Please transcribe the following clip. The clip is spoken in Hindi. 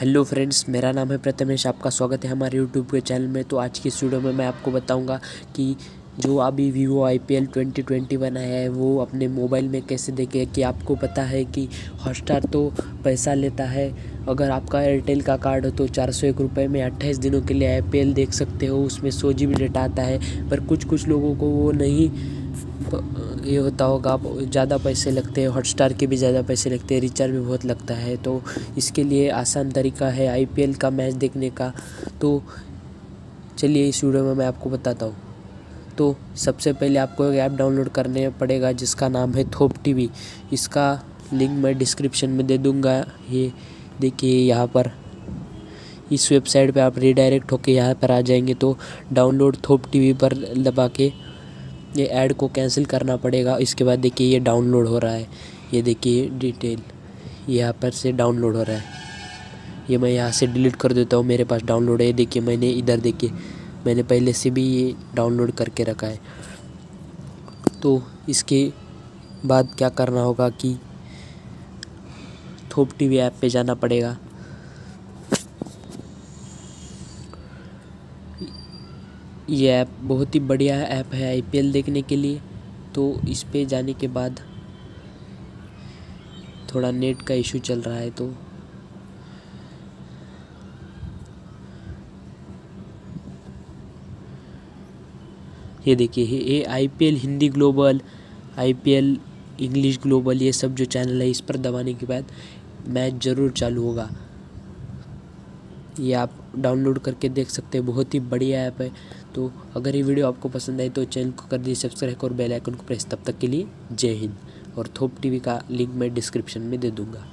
हेलो फ्रेंड्स मेरा नाम है प्रथमेश, आपका स्वागत है हमारे यूट्यूब के चैनल में। तो आज की इस वीडियो में मैं आपको बताऊँगा कि जो अभी Vivo I P L twenty twenty बनाया है, वो अपने मोबाइल में कैसे देखे? कि आपको पता है कि हॉटस्टार तो पैसा लेता है। अगर आपका एयरटेल का कार्ड हो तो चार सौ एक रुपये में अट्ठाईस दिनों के लिए आई पी एल देख सकते हो। उसमें सौ जी बी डेटा आता है, पर कुछ कुछ लोगों को वो नहीं ये होता होगा। आप ज़्यादा पैसे लगते हैं हॉटस्टार के भी ज़्यादा पैसे लगते हैं रिचार्ज भी बहुत लगता है। तो इसके लिए आसान तरीका है आईपीएल का मैच देखने का। तो चलिए इस वीडियो में मैं आपको बताता हूँ। तो सबसे पहले आपको एक ऐप डाउनलोड करने पड़ेगा जिसका नाम है थोप टीवी। इसका लिंक मैं डिस्क्रिप्शन में दे दूँगा। ये देखिए यहाँ पर। इस वेबसाइट पे आप रिडायरेक्ट होके यहाँ पर आ जाएँगे तो डाउनलोड थोप टीवी पर दबा के ये ऐड को कैंसिल करना पड़ेगा। इसके बाद देखिए ये डाउनलोड हो रहा है। ये देखिए डिटेल यहाँ पर से डाउनलोड हो रहा है। ये मैं यहाँ से डिलीट कर देता हूँ। मेरे पास डाउनलोड है। देखिए मैंने इधर देखिए मैंने पहले से भी ये डाउनलोड करके रखा है। तो इसके बाद क्या करना होगा कि थोप टी वी ऐप पे जाना पड़ेगा। ये ऐप बहुत ही बढ़िया ऐप है आईपीएल देखने के लिए। तो इस पे जाने के बाद थोड़ा नेट का इशू चल रहा है तो ये देखिए, ये IPL Hindi global IPL English global, ये सब जो चैनल है, इस पर दबाने के बाद मैच ज़रूर चालू होगा। ये आप डाउनलोड करके देख सकते हैं, बहुत ही बढ़िया ऐप है। तो अगर ये वीडियो आपको पसंद आई तो चैनल को कर दीजिए सब्सक्राइब और बेल आइकन को प्रेस तब तक के लिए जय हिंद। और थोप टीवी का लिंक मैं डिस्क्रिप्शन में दे दूँगा।